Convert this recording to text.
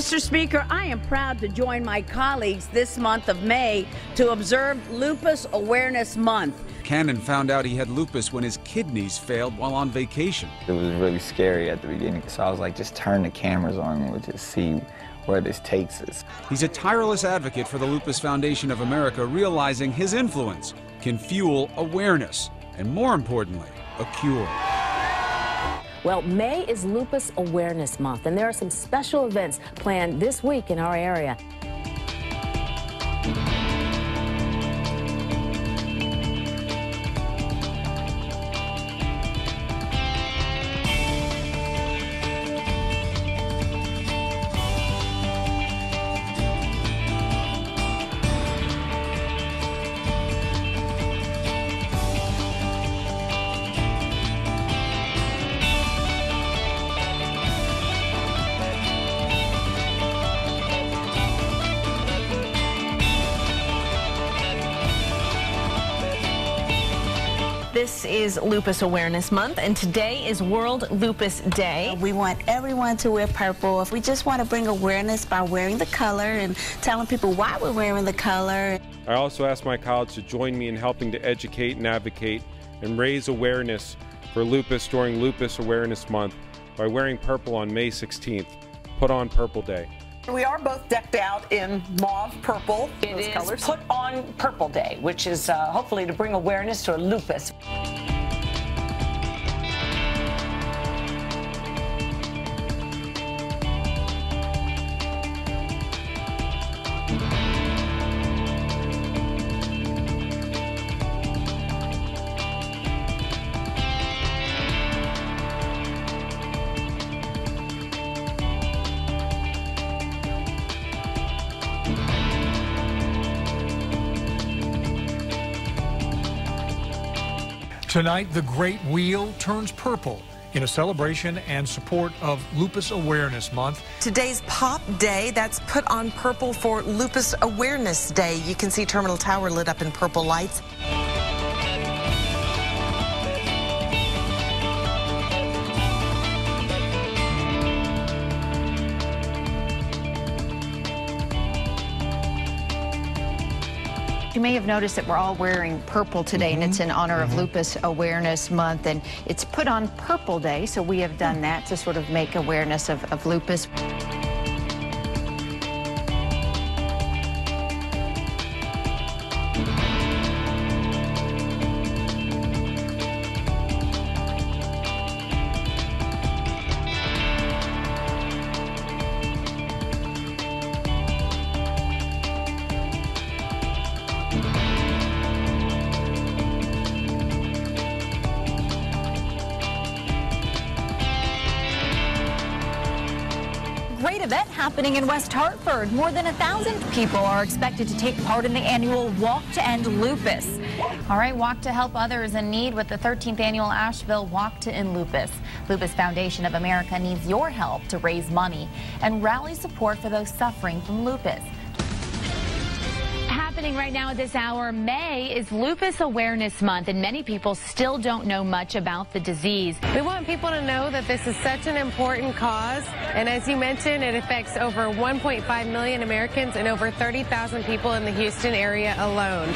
Mr. Speaker, I am proud to join my colleagues this month of May to observe Lupus Awareness Month. Cannon found out he had lupus when his kidneys failed while on vacation. It was really scary at the beginning, so I was like, just turn the cameras on and we'll just see where this takes us. He's a tireless advocate for the Lupus Foundation of America, realizing his influence can fuel awareness and, more importantly, a cure. Well, May is Lupus Awareness Month, and there are some special events planned this week in our area. This is Lupus Awareness Month, and today is World Lupus Day. We want everyone to wear purple. If we just want to bring awareness by wearing the color and telling people why we're wearing the color. I also ask my colleagues to join me in helping to educate and advocate and raise awareness for lupus during Lupus Awareness Month by wearing purple on May 16th. Put on Purple Day. We are both decked out in mauve purple. It those is colors. Put on Purple Day, which is uh, hopefully to bring awareness to a lupus. Tonight, the Great Wheel turns purple in a celebration and support of Lupus Awareness Month. Today's Pop Day, that's put on purple for Lupus Awareness Day. You can see Terminal Tower lit up in purple lights. You may have noticed that we're all wearing purple today, and it's in honor of Mm-hmm. Lupus Awareness Month, and it's put on Purple Day, so we have done that to sort of make awareness of, of lupus. Great event happening in West Hartford. More than a thousand people are expected to take part in the annual Walk to End Lupus. All right, walk to help others in need with the 13th annual Asheville Walk to End Lupus. Lupus Foundation of America needs your help to raise money and rally support for those suffering from lupus. Happening right now at this hour, May is Lupus Awareness Month, and many people still don't know much about the disease. We want people to know that this is such an important cause, and as you mentioned, it affects over 1.5 million Americans and over 30,000 people in the Houston area alone.